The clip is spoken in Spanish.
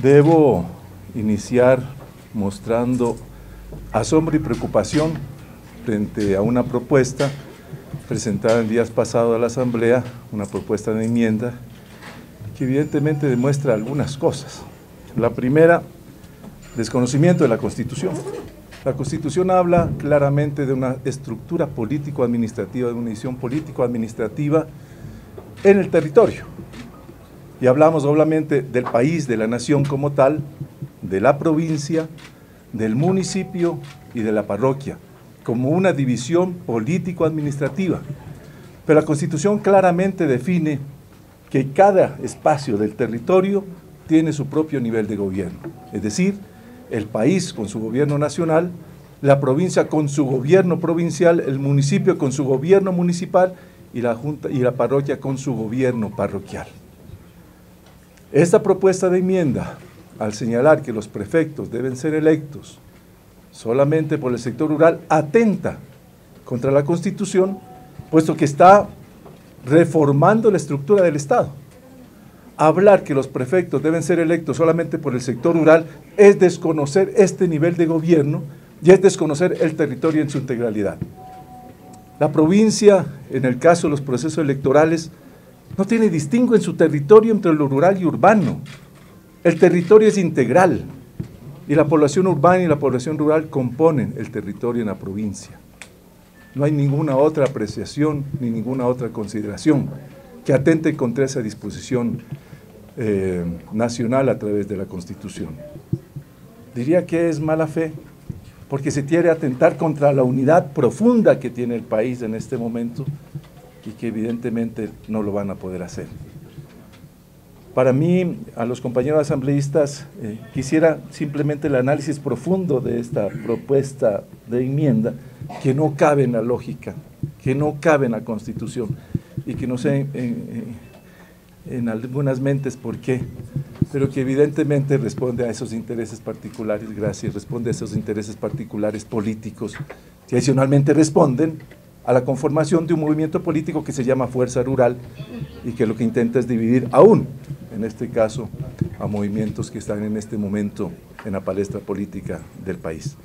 Debo iniciar mostrando asombro y preocupación frente a una propuesta presentada el día pasado a la Asamblea, una propuesta de enmienda que evidentemente demuestra algunas cosas. La primera, desconocimiento de la Constitución. La Constitución habla claramente de una estructura político-administrativa, de una división político-administrativa en el territorio. Y hablamos obviamente del país, de la nación como tal, de la provincia, del municipio y de la parroquia, como una división político-administrativa. Pero la Constitución claramente define que cada espacio del territorio tiene su propio nivel de gobierno, es decir, el país con su gobierno nacional, la provincia con su gobierno provincial, el municipio con su gobierno municipal y la, junta, y la parroquia con su gobierno parroquial. Esta propuesta de enmienda, al señalar que los prefectos deben ser electos solamente por el sector rural, atenta contra la Constitución, puesto que está reformando la estructura del Estado. Hablar que los prefectos deben ser electos solamente por el sector rural es desconocer este nivel de gobierno y es desconocer el territorio en su integralidad. La provincia, en el caso de los procesos electorales, no tiene distingo en su territorio entre lo rural y urbano. El territorio es integral y la población urbana y la población rural componen el territorio en la provincia. No hay ninguna otra apreciación ni ninguna otra consideración que atente contra esa disposición eh, nacional a través de la Constitución. Diría que es mala fe porque se quiere atentar contra la unidad profunda que tiene el país en este momento y que evidentemente no lo van a poder hacer. Para mí, a los compañeros asambleístas, eh, quisiera simplemente el análisis profundo de esta propuesta de enmienda que no cabe en la lógica, que no cabe en la Constitución y que no sé en, en algunas mentes por qué, pero que evidentemente responde a esos intereses particulares, gracias, responde a esos intereses particulares políticos que adicionalmente responden a la conformación de un movimiento político que se llama Fuerza Rural y que lo que intenta es dividir aún, en este caso, a movimientos que están en este momento en la palestra política del país.